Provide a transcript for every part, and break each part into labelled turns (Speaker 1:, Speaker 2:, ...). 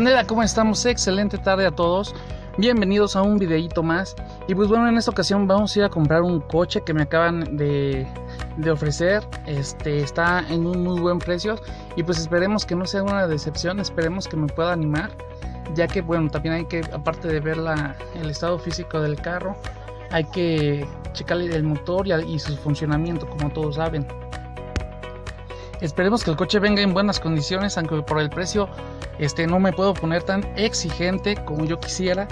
Speaker 1: Bandera, ¿cómo estamos? Excelente tarde a todos. Bienvenidos a un videito más. Y pues bueno, en esta ocasión vamos a ir a comprar un coche que me acaban de, ofrecer. Este está en un muy buen precio. Y pues esperemos que no sea una decepción. Esperemos que me pueda animar. Ya que bueno, también hay que, aparte de ver la, el estado físico del carro, hay que checarle el motor y su funcionamiento, como todos saben. Esperemos que el coche venga en buenas condiciones, aunque por el precio este, no me puedo poner tan exigente como yo quisiera.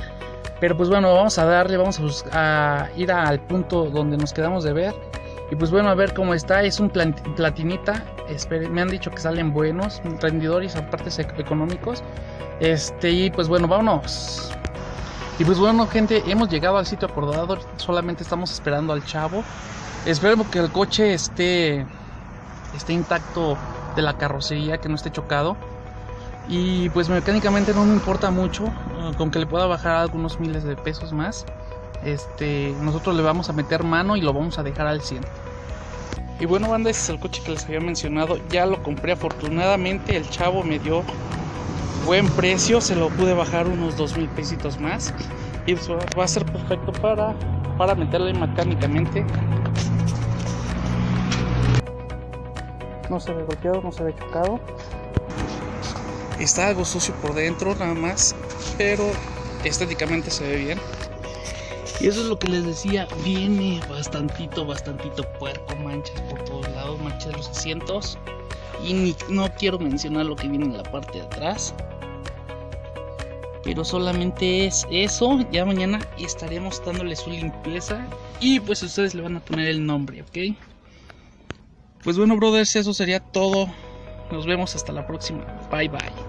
Speaker 1: Pero pues bueno, vamos a darle, vamos a, a ir al punto donde nos quedamos de ver. Y pues bueno, a ver cómo está. Es un platinita. me han dicho que salen buenos, rendidores, aparte económicos. Este, y pues bueno, vámonos. Y pues bueno, gente, hemos llegado al sitio acordado. Solamente estamos esperando al chavo. Esperemos que el coche esté, esté intacto de la carrocería, que no esté chocado. Y pues mecánicamente no me importa mucho, eh, con que le pueda bajar algunos miles de pesos más. Este, nosotros le vamos a meter mano y lo vamos a dejar al 100. Y bueno, banda, ese es el coche que les había mencionado. Ya lo compré afortunadamente, el chavo me dio buen precio, se lo pude bajar unos dos mil pesitos más. Y va a ser perfecto para, para meterle mecánicamente. No se ve golpeado, no se ve chocado. Está algo sucio por dentro nada más, pero estéticamente se ve bien. Y eso es lo que les decía, viene bastantito, bastantito puerco, manchas por todos lados, manchas de los asientos. Y no quiero mencionar lo que viene en la parte de atrás. Pero solamente es eso. Ya mañana estaremos dándole su limpieza. Y pues ustedes le van a poner el nombre, ¿ok? Pues bueno, brothers, eso sería todo. Nos vemos hasta la próxima. Bye bye.